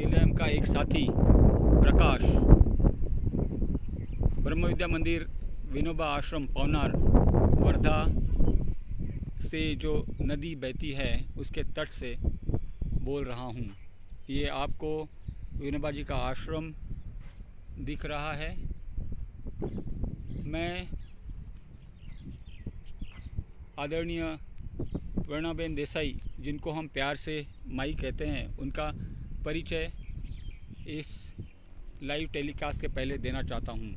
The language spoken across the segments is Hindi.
निलयम का एक साथी, प्रकाश। ब्रह्म विद्या मंदिर, विनोबा आश्रम, पवनार, वर्धा से जो नदी बहती है, उसके तट से बोल रहा हूँ। ये आपको विनोबा जी का आश्रम दिख रहा है। मैं आदरणीय प्रेरणाबेन देसाई, जिनको हम प्यार से माई कहते हैं, उनका परिचय इस लाइव टेलीकास्ट के पहले देना चाहता हूँ।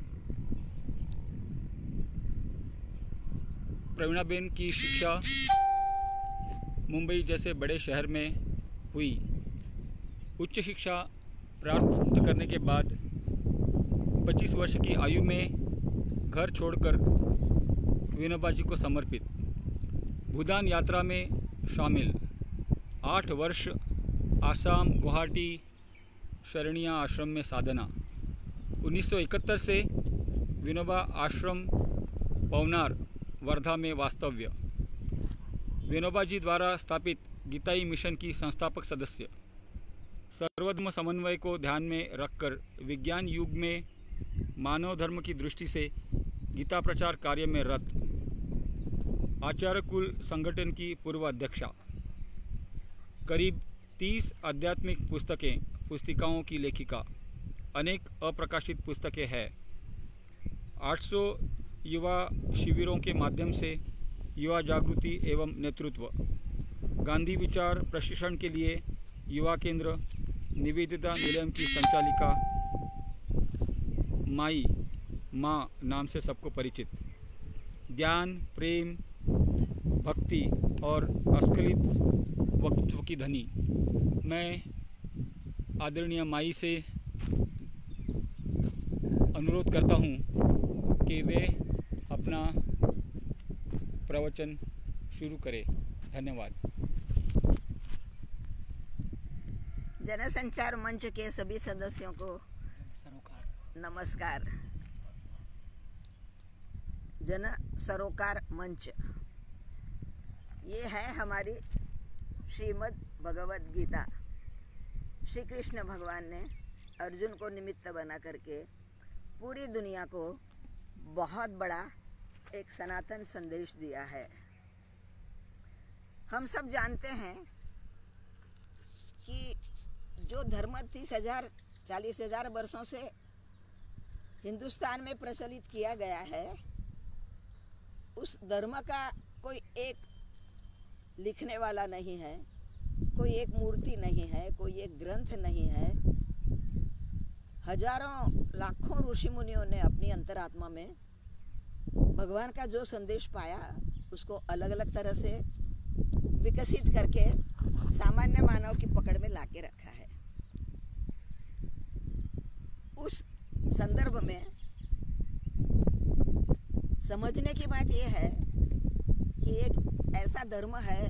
प्रवीणाबेन की शिक्षा मुंबई जैसे बड़े शहर में हुई। उच्च शिक्षा प्राप्त करने के बाद 25 वर्ष की आयु में घर छोड़कर विनोबा जी को समर्पित, भूदान यात्रा में शामिल। आठ वर्ष आसाम, गुवाहाटी, शरणिया आश्रम में साधना। 1971 से विनोबा आश्रम, पवनार, वर्धा में वास्तव्य। विनोबा जी द्वारा स्थापित गीताई मिशन की संस्थापक सदस्य। सर्वधर्म समन्वय को ध्यान में रखकर विज्ञान युग में मानव धर्म की दृष्टि से गीता प्रचार कार्य में रत। आचार्य कुल संगठन की पूर्व अध्यक्षा करीब 30 आध्यात्मिक पुस्तकें, पुस्तिकाओं की लेखिका। अनेक अप्रकाशित पुस्तकें हैं। 800 युवा शिविरों के माध्यम से युवा जागृति एवं नेतृत्व। गांधी विचार प्रशिक्षण के लिए युवा केंद्र, निवेदिता निलयम की संचालिका माई माँ नाम से सबको परिचित। ज्ञान, प्रेम, भक्ति और अस्खलित वक्तव्य की धनी मैं आदरणीय माई से अनुरोध करता हूँ कि वे अपना प्रवचन शुरू करें। धन्यवाद। जनसंचार मंच के सभी सदस्यों को सरोकार नमस्कार। जन सरोकार मंच। ये है हमारी श्रीमद् भगवद गीता। श्री कृष्ण भगवान ने अर्जुन को निमित्त बना करके पूरी दुनिया को बहुत बड़ा एक सनातन संदेश दिया है। हम सब जानते हैं कि जो धर्म तीस हज़ार, चालीस हज़ार वर्षों से हिंदुस्तान में प्रचलित किया गया है, उस धर्म का कोई एक लिखने वाला नहीं है, कोई एक मूर्ति नहीं है, कोई एक ग्रंथ नहीं है। हज़ारों, लाखों ऋषि मुनियों ने अपनी अंतरात्मा में भगवान का जो संदेश पाया, उसको अलग अलग तरह से विकसित करके सामान्य मानव की पकड़ में लाके रखा है। उस संदर्भ में समझने की बात यह है कि एक ऐसा धर्म है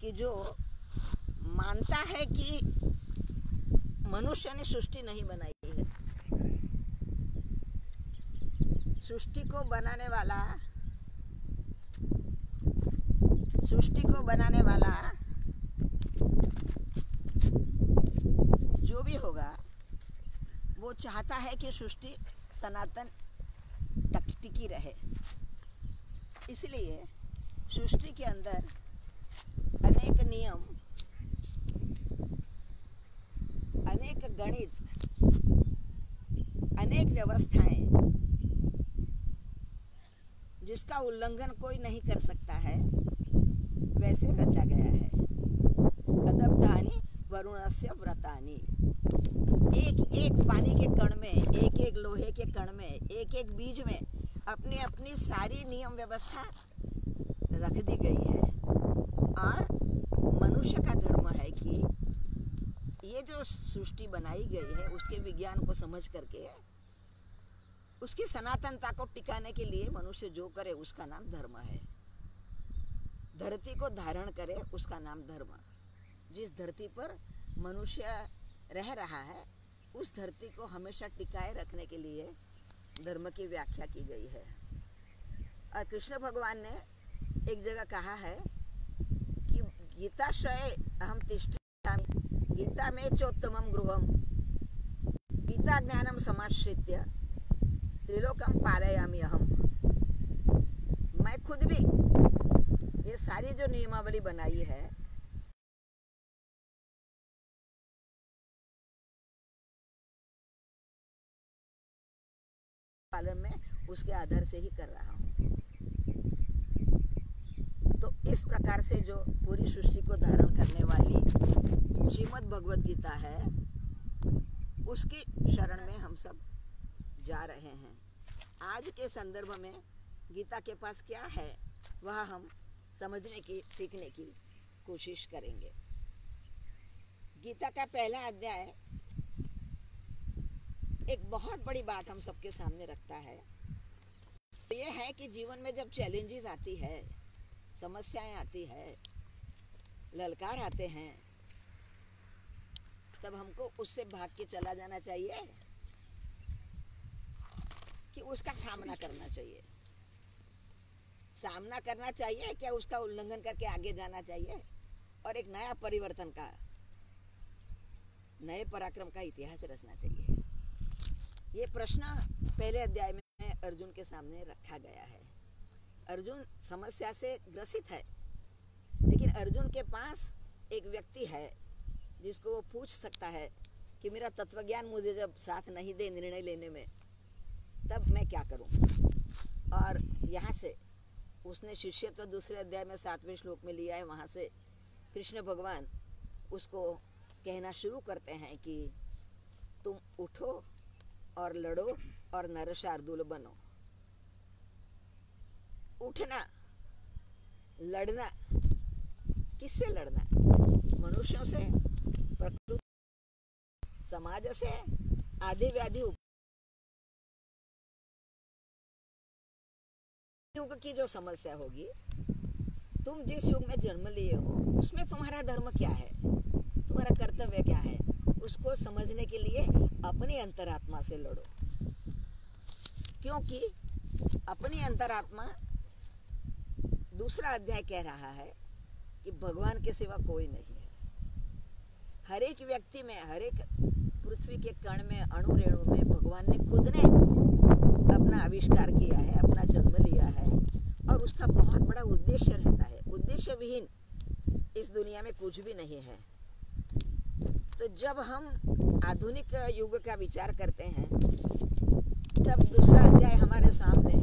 कि जो मानता है कि मनुष्य ने सृष्टि नहीं बनाई है। सृष्टि को बनाने वाला, सृष्टि को बनाने वाला जो भी होगा, वो चाहता है कि सृष्टि सनातन टक टिकी रहे। इसलिए सृष्टि के अंदर अनेक नियम, अनेक गणित, अनेक व्यवस्थाएँ जिसका उल्लंघन कोई नहीं कर सकता है, वैसे रचा गया है। अदब्धानी वरुणस्य व्रतानी। एक एक पानी के कण में, एक एक लोहे के कण में, एक एक बीज में अपनी अपनी सारी नियम व्यवस्था रख दी गई है। और मनुष्य का धर्म है कि ये जो सृष्टि बनाई गई है, उसके विज्ञान को समझ करके, उसकी सनातनता को टिकाने के लिए मनुष्य जो करे, उसका नाम धर्म है। धरती को धारण करे, उसका नाम धर्म। जिस धरती पर मनुष्य रह रहा है, उस धरती को हमेशा टिकाए रखने के लिए धर्म की व्याख्या की गई है। और कृष्ण भगवान ने एक जगह कहा है कि गीता गीताश्रय अहम तिष्ठामि गीता में चोत्तमम गृहम गीता ज्ञानम समाश्रित्य त्रिलोकम पालयामी अहम मैं खुद भी ये सारी जो नियमावली बनाई है, पालन में उसके आधार से ही कर रहा हूँ। इस प्रकार से जो पूरी सृष्टि को धारण करने वाली श्रीमद् भगवद गीता है, उसकी शरण में हम सब जा रहे हैं। आज के संदर्भ में गीता के पास क्या है, वह हम समझने की, सीखने की कोशिश करेंगे। गीता का पहला अध्याय एक बहुत बड़ी बात हम सबके सामने रखता है। तो ये है कि जीवन में जब चैलेंजेस आती है समस्याएँ आती है, ललकार आते हैं, तब हमको उससे भाग के चला जाना चाहिए कि उसका सामना करना चाहिए। सामना करना चाहिए, क्या उसका उल्लंघन करके आगे जाना चाहिए? और एक नया परिवर्तन का, नए पराक्रम का इतिहास रचना चाहिए। ये प्रश्न पहले अध्याय में अर्जुन के सामने रखा गया है। अर्जुन समस्या से ग्रसित है। लेकिन अर्जुन के पास एक व्यक्ति है, जिसको वो पूछ सकता है कि मेरा तत्वज्ञान मुझे जब साथ नहीं दे निर्णय लेने में, तब मैं क्या करूँ? और यहाँ से उसने शिष्य तो दूसरे अध्याय में सातवें श्लोक में लिया है, वहाँ से कृष्ण भगवान उसको कहना शुरू करते हैं कि तुम उठो और लड़ो और नर शार्दुल बनो। उठना, लड़ना, किससे लड़ना? मनुष्यों से, प्रकृति, समाज से आदि व्याधि युग की जो समस्या होगी, तुम जिस युग में जन्म लिए हो, उसमें तुम्हारा धर्म क्या है? तुम्हारा कर्तव्य क्या है? उसको समझने के लिए अपनी अंतरात्मा से लड़ो। क्योंकि अपनी अंतरात्मा दूसरा अध्याय कह रहा है कि भगवान के सिवा कोई नहीं है। हर एक व्यक्ति में, हर एक पृथ्वी के कण में, अणु रेणु में भगवान ने खुद ने अपना आविष्कार किया है, अपना जन्म लिया है और उसका बहुत बड़ा उद्देश्य रहता है। उद्देश्य विहीन इस दुनिया में कुछ भी नहीं है। तो जब हम आधुनिक युग का विचार करते हैं, तब दूसरा अध्याय हमारे सामने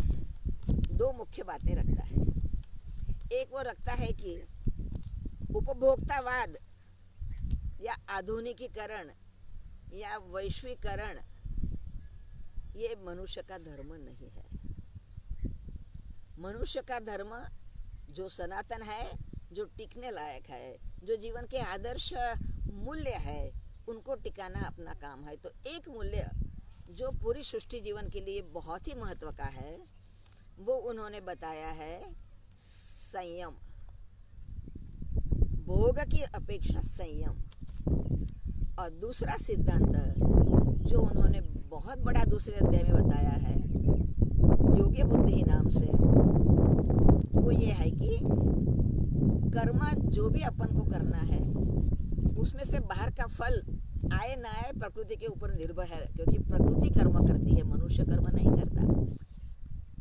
दो मुख्य बातें रखता है। एक वो रखता है कि उपभोक्तावाद या आधुनिकीकरण या वैश्वीकरण, ये मनुष्य का धर्म नहीं है। मनुष्य का धर्म जो सनातन है, जो टिकने लायक है, जो जीवन के आदर्श मूल्य है, उनको टिकाना अपना काम है। तो एक मूल्य जो पूरी सृष्टि जीवन के लिए बहुत ही महत्व का है, वो उन्होंने बताया है संयम। भोग की अपेक्षा संयम। और दूसरा सिद्धांत, जो उन्होंने बहुत बड़ा दूसरे अध्याय में बताया है, योग्य बुद्धि नाम से, वो ये है कि कर्म जो भी अपन को करना है, उसमें से बाहर का फल आए ना आए प्रकृति के ऊपर निर्भर है, क्योंकि प्रकृति कर्म करती है, मनुष्य कर्म नहीं करता।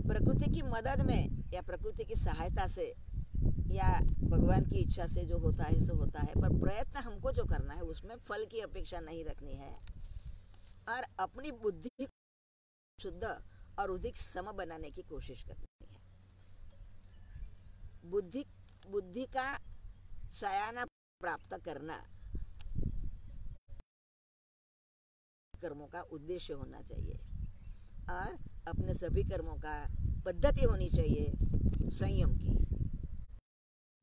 प्रकृति की मदद में या प्रकृति की सहायता से या भगवान की इच्छा से जो होता है, सो होता है। पर प्रयत्न हमको जो करना है, उसमें फल की अपेक्षा नहीं रखनी है। और अपनी बुद्धि शुद्ध और अधिक सम बनाने की कोशिश करनी है। बुद्धि बुद्धि का सयाना प्राप्त करना कर्मों का उद्देश्य होना चाहिए। और अपने सभी कर्मों का पद्धति होनी चाहिए संयम की।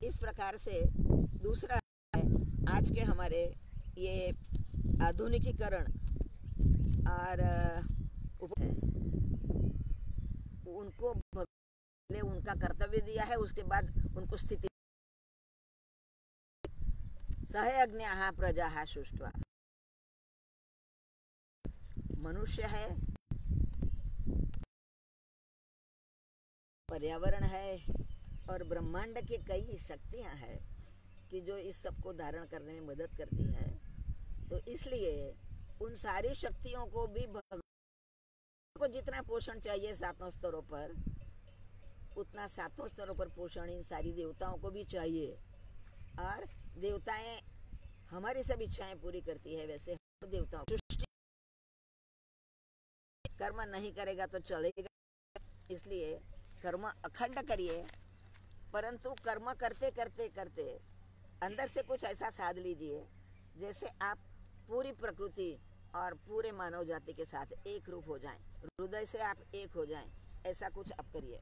इस प्रकार से दूसरा है, आज के हमारे ये आधुनिकीकरण और उनको उनका कर्तव्य दिया है, उसके बाद उनको स्थिति सह प्रजा सुष्टवा। मनुष्य है पर्यावरण है और ब्रह्मांड की कई शक्तियाँ हैं कि जो इस सबको धारण करने में मदद करती है। तो इसलिए उन सारी शक्तियों को भी को जितना पोषण चाहिए सातों स्तरों पर, उतना सातों स्तरों पर पोषण इन सारी देवताओं को भी चाहिए। और देवताएँ हमारी सब इच्छाएँ पूरी करती है, वैसे हम देवताओं कर्म नहीं करेगा तो चलेगा। इसलिए कर्म अखंड करिए, परंतु कर्म करते करते करते अंदर से कुछ ऐसा साध लीजिए, जैसे आप पूरी प्रकृति और पूरे मानव जाति के साथ एक रूप हो जाएँ। हृदय से आप एक हो जाएँ, ऐसा कुछ आप करिए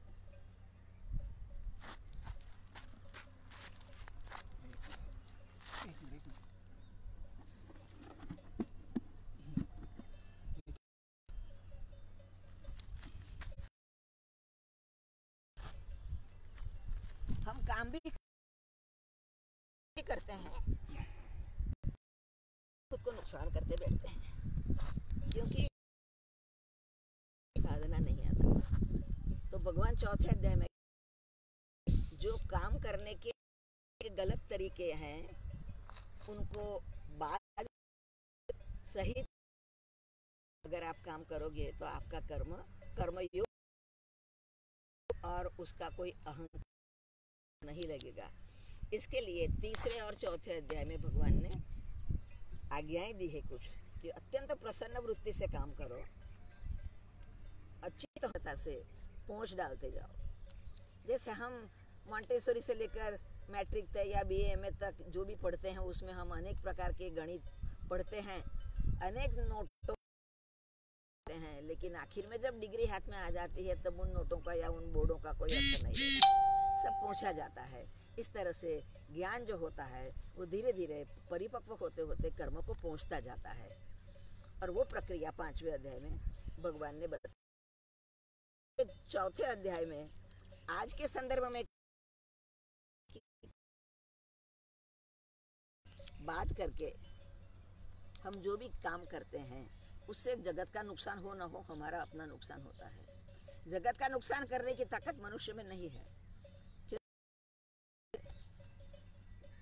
हम काम भी करते हैं खुद को नुकसान करते बैठते हैं। क्योंकि साधना नहीं आता। तो भगवान चौथे अध्याय में जो काम करने के गलत तरीके हैं, उनको बाद सही अगर आप काम करोगे तो आपका कर्म, कर्मयोग और उसका कोई अहंकार नहीं लगेगा। इसके लिए तीसरे और चौथे अध्याय में भगवान ने आज्ञाएँ दी है कुछ, कि अत्यंत प्रसन्न वृत्ति से काम करो, अच्छी तरह से पहुँच डालते जाओ। जैसे हम मॉन्टेसोरी से लेकर मैट्रिक तक या बी एम तक जो भी पढ़ते हैं, उसमें हम अनेक प्रकार के गणित पढ़ते हैं, अनेक नोटों हैं, लेकिन आखिर में जब डिग्री हाथ में आ जाती है, तब उन नोटों का या उन बोर्डों का कोई अर्थ नहीं सब पहुँचा जाता है। इस तरह से ज्ञान जो होता है, वो धीरे धीरे परिपक्व होते होते कर्म को पहुँचता जाता है। और वो प्रक्रिया पाँचवें अध्याय में भगवान ने बताया चौथे अध्याय में आज के संदर्भ में बात करके हम जो भी काम करते हैं, उससे जगत का नुकसान हो ना हो, हमारा अपना नुकसान होता है। जगत का नुकसान करने की ताकत मनुष्य में नहीं है।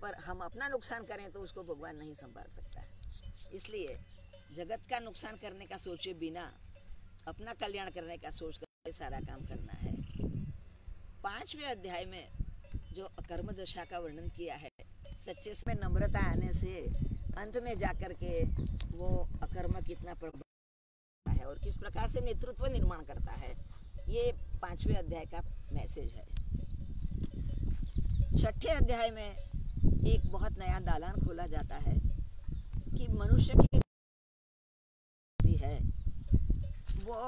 पर हम अपना नुकसान करें तो उसको भगवान नहीं संभाल सकता। है इसलिए जगत का नुकसान करने का सोचे बिना, अपना कल्याण करने का सोच कर सारा काम करना है। पाँचवें अध्याय में जो अकर्म दशा का वर्णन किया है, सच्चे में नम्रता आने से अंत में जाकर के वो अकर्म कितना प्रभाव है और किस प्रकार से नेतृत्व निर्माण करता है, ये पाँचवें अध्याय का मैसेज है। छठे अध्याय में एक बहुत नया दालान खोला जाता है कि मनुष्य की है। वो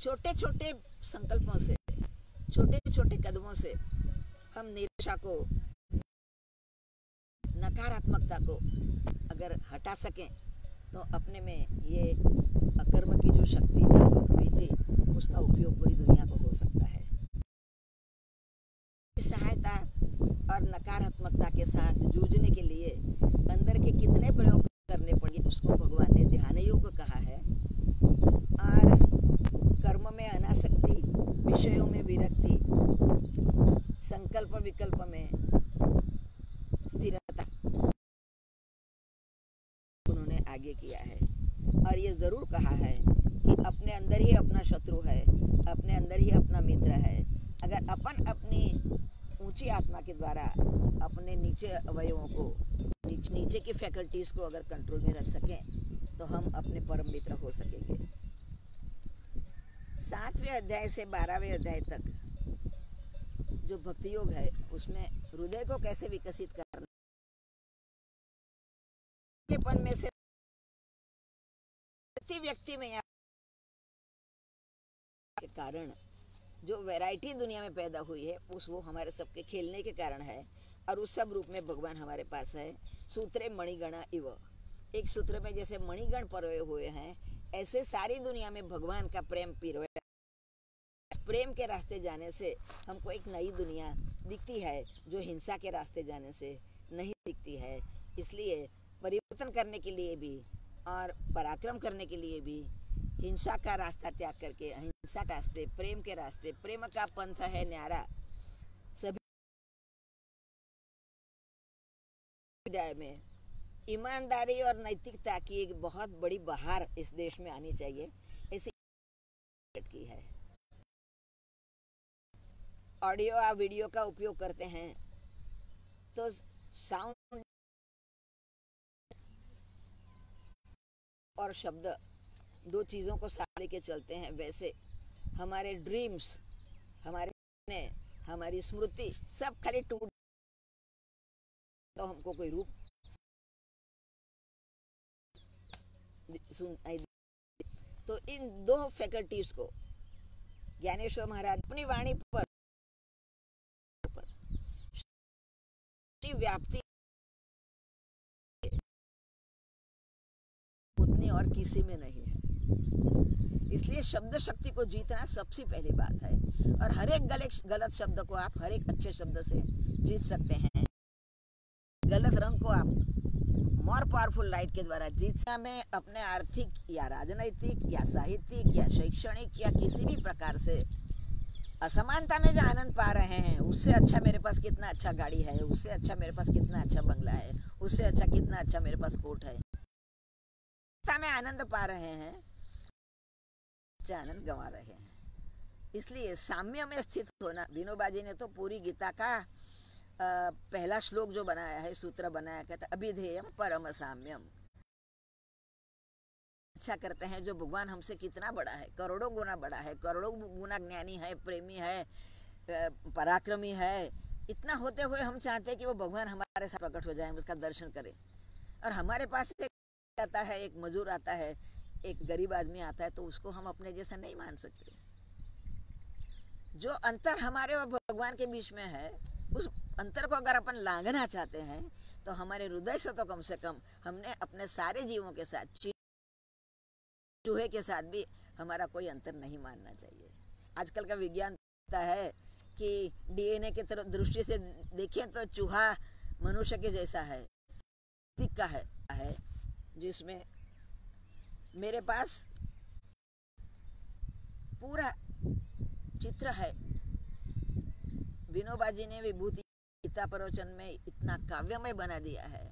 छोटे छोटे संकल्पों से छोटे छोटे कदमों से हम निराशा को, नकारात्मकता को अगर हटा सकें तो अपने में ये अकर्म की जो शक्ति जागृत हुई थी उसका उपयोग पूरी सहायता और नकारात्मकता के साथ जूझने के लिए अंदर के कितने प्रयोग करने पड़े, उसको भगवान ने ध्यान योग कहा है। और कर्म में अनासक्ति, विषयों में विरक्ति, संकल्प विकल्प में स्थिरता उन्होंने आगे किया है। और ये ज़रूर कहा है कि अपने अंदर ही अपना शत्रु है, अपने अंदर ही अपना मित्र है। अगर अपन अपनी ऊँची आत्मा के द्वारा अपने नीचे अवयवों को नीचे, नीचे की फैकल्टीज को अगर कंट्रोल में रख सकें तो हम अपने परम मित्र हो सकेंगे। सातवें अध्याय से बारहवें अध्याय तक जो भक्ति योग है उसमें हृदय को कैसे विकसित करना में से व्यक्ति में के कारण जो वैरायटी दुनिया में पैदा हुई है, उस वो हमारे सबके खेलने के कारण है और उस सब रूप में भगवान हमारे पास है। सूत्रे मणिगणा इव। एक सूत्र में जैसे मणिगण परोए हुए हैं, ऐसे सारी दुनिया में भगवान का प्रेम पिरोया प्रेम के रास्ते जाने से हमको एक नई दुनिया दिखती है, जो हिंसा के रास्ते जाने से नहीं दिखती है। इसलिए परिवर्तन करने के लिए भी और पराक्रम करने के लिए भी हिंसा का रास्ता त्याग करके अहिंसा के रास्ते, प्रेम के रास्ते, प्रेम का पंथ है न्यारा। सभी में ईमानदारी और नैतिकता की एक बहुत बड़ी बहार इस देश में आनी चाहिए ऐसी की है। ऑडियो या वीडियो का उपयोग करते हैं तो साउंड और शब्द दो चीज़ों को साथ लेके चलते हैं। वैसे हमारे ड्रीम्स हमारे हमारी स्मृति सब खाली टूट तो हमको कोई रूप तो इन दो फैकल्टीज को, ज्ञानेश्वर महाराज अपनी वाणी पर व्याप्ति उतनी और किसी में नहीं। इसलिए शब्द शक्ति को जीतना सबसे पहली बात है। और हर एक गलत गलत शब्द को आप हर एक अच्छे शब्द से जीत सकते हैं। गलत रंग को आप मोर पावरफुल लाइट के द्वारा जीतना में अपने आर्थिक या राजनैतिक या साहित्यिक या शैक्षणिक या किसी भी प्रकार से असमानता में जो आनंद पा रहे हैं, उससे अच्छा मेरे पास कितना अच्छा गाड़ी है, उससे अच्छा मेरे पास कितना अच्छा बंगला है, उससे अच्छा कितना अच्छा मेरे पास कोट है। में आनंद पा रहे हैं अच्छा आनंद गंवा रहे हैं। इसलिए साम्य में स्थित होना विनोबाजी ने तो पूरी गीता का पहला श्लोक जो बनाया है, सूत्र बनाया, कहता अभिधेयम परम साम्यम। अच्छा करते हैं, जो भगवान हमसे कितना बड़ा है, करोड़ों गुना बड़ा है, करोड़ों गुना ज्ञानी है, प्रेमी है पराक्रमी है, इतना होते हुए हम चाहते हैं कि वो भगवान हमारे साथ प्रकट हो जाए, उसका दर्शन करें। और हमारे पास एक आता है, एक मजूर आता है एक गरीब आदमी आता है तो उसको हम अपने जैसा नहीं मान सकते। जो अंतर हमारे और भगवान के बीच में है, उस अंतर को अगर अपन लांघना चाहते हैं तो हमारे हृदय से तो कम से कम हमने अपने सारे जीवों के साथ, चूहे के साथ भी हमारा कोई अंतर नहीं मानना चाहिए। आजकल का विज्ञान है कि डीएनए के तरफ़ दृष्टि से देखें तो चूहा मनुष्य के जैसा है का है, जिसमें मेरे पास पूरा चित्र है। विनोबा जी ने विभूति गीता प्रवचन में इतना काव्यमय बना दिया है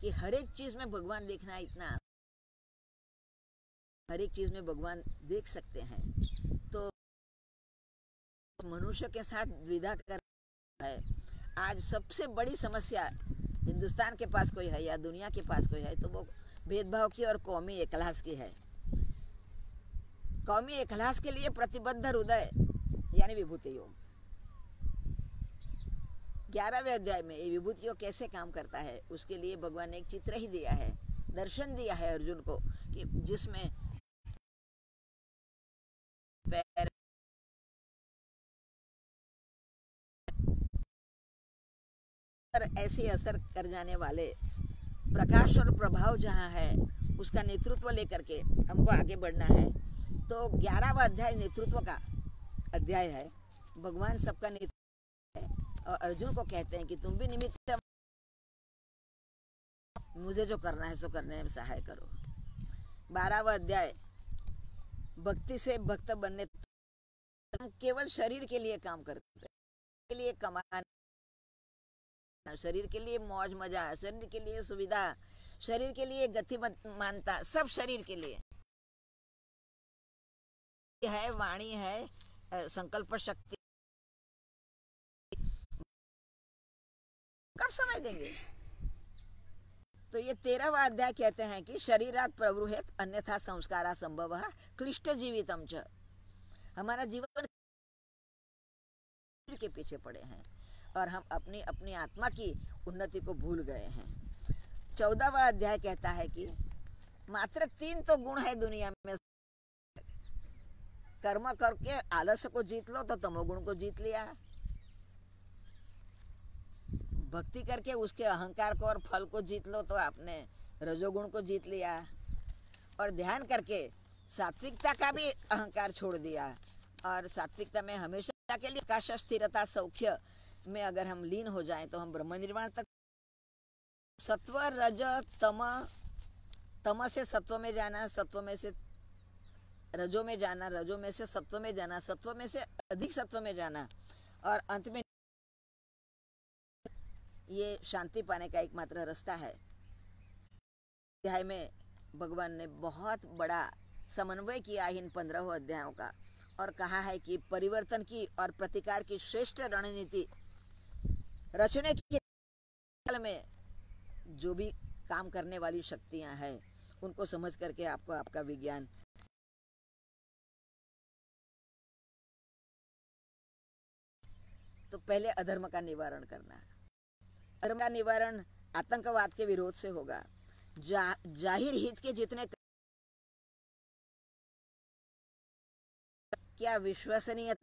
कि हर एक चीज़ में भगवान देखना इतना हर एक चीज़ में भगवान देख सकते हैं। तो मनुष्य के साथ विधा कर है। आज सबसे बड़ी समस्या हिंदुस्तान के पास कोई है या दुनिया के पास कोई है तो वो भेदभाव की और कौमी इकलास की है। कौमी इकलास के लिए प्रतिबद्ध हृदय, यानी विभूति योग ग्यारहवें अध्याय में ये विभूतियों कैसे काम करता है, उसके लिए भगवान ने एक चित्र ही दिया है, दर्शन दिया है अर्जुन को, कि जिसमें पैर ऐसे असर कर जाने वाले प्रकाश और प्रभाव जहाँ है, उसका नेतृत्व लेकर के हमको आगे बढ़ना है। तो ग्यारहवा अध्याय नेतृत्व का अध्याय है। भगवान सबका नेतृत्व है और अर्जुन को कहते हैं कि तुम भी निमित्त मुझे जो करना है, सो करने में सहाय करो। बारहवा अध्याय, भक्ति से भक्त बनने हम केवल शरीर के लिए काम करते हैं, के लिए कमाना शरीर के लिए मौज, मज़ा, शरीर के लिए सुविधा, शरीर के लिए गति मानता, सब शरीर के लिए। है, वाणी है संकल्प शक्ति। कब समझ देंगे? तो ये तेरहवा अध्याय कहते हैं कि शरीरात प्रवृहित अन्यथा संस्कार संभव क्लिष्ट जीवितम च। हमारा जीवन के पीछे पड़े हैं। और हम अपनी अपनी आत्मा की उन्नति को भूल गए हैं। चौदहवा अध्याय कहता है कि, मात्र तीन तो गुण है दुनिया में। कर्म करके आलस्य को जीत लो तो तमोगुण को जीत लिया। भक्ति करके उसके अहंकार को और फल को जीत लो तो आपने रजोगुण को जीत लिया। और ध्यान करके सात्विकता का भी अहंकार छोड़ दिया। और सात्विकता में हमेशा के लिए काश स्थिरता, सौख्य में अगर हम लीन हो जाएँ तो हम ब्रह्म निर्माण तक सत्व, रज, तम तम से सत्व में जाना, सत्व में से रजो में जाना, रजो में से सत्व में जाना, सत्व में से अधिक सत्व में जाना, और अंत में ये शांति पाने का एकमात्र रास्ता है। अध्याय में भगवान ने बहुत बड़ा समन्वय किया है इन पंद्रहों अध्यायों का और कहा है कि परिवर्तन की और प्रतिकार की श्रेष्ठ रणनीति रचने के काल में जो भी काम करने वाली शक्तियाँ हैं उनको समझ करके आपको आपका विज्ञान तो पहले अधर्म का निवारण करना अधर्म का निवारण आतंकवाद के विरोध से होगा। जा, ज़ाहिर हित के जितने क्या विश्वसनीय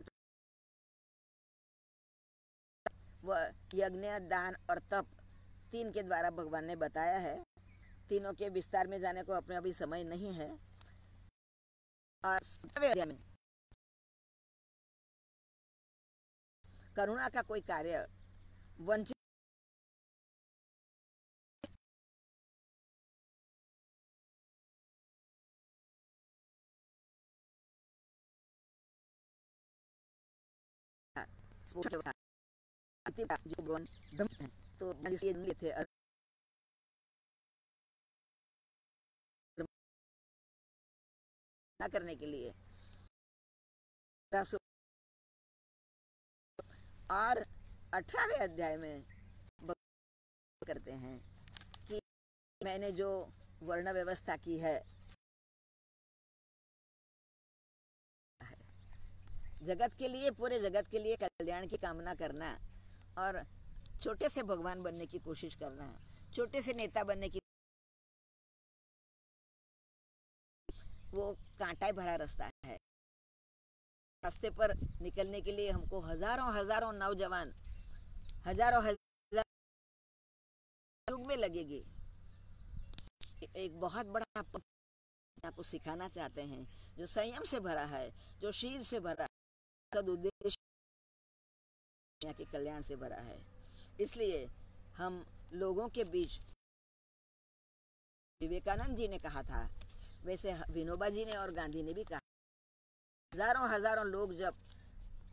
व यज्ञ, दान और तप तीन के द्वारा भगवान ने बताया है। तीनों के विस्तार में जाने को अपने अभी समय नहीं है। और करुणा का कोई कार्य वंचित तो थे न करने के लिए। और अठारहवें अध्याय में करते हैं कि मैंने जो वर्ण व्यवस्था की है, जगत के लिए, पूरे जगत के लिए कल्याण की कामना करना। और छोटे से भगवान बनने की कोशिश करना है, छोटे से नेता बनने की वो कांटा भरा रास्ता है। रास्ते पर निकलने के लिए हमको हज़ारों हज़ारों नौजवान, हज़ारों, हज़ार युग में लगेगी। एक बहुत बड़ा को सिखाना चाहते हैं, जो संयम से भरा है, जो शील से भरा उद्देश्य के कल्याण से भरा है। इसलिए हम लोगों के बीच विवेकानंद जी ने कहा था, वैसे विनोबा जी ने और गांधी ने भी कहा, हज़ारों हज़ारों लोग जब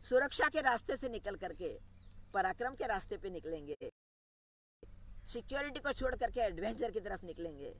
सुरक्षा के रास्ते से निकल करके, पराक्रम के रास्ते पे निकलेंगे, सिक्योरिटी को छोड़ करके एडवेंचर की तरफ़ निकलेंगे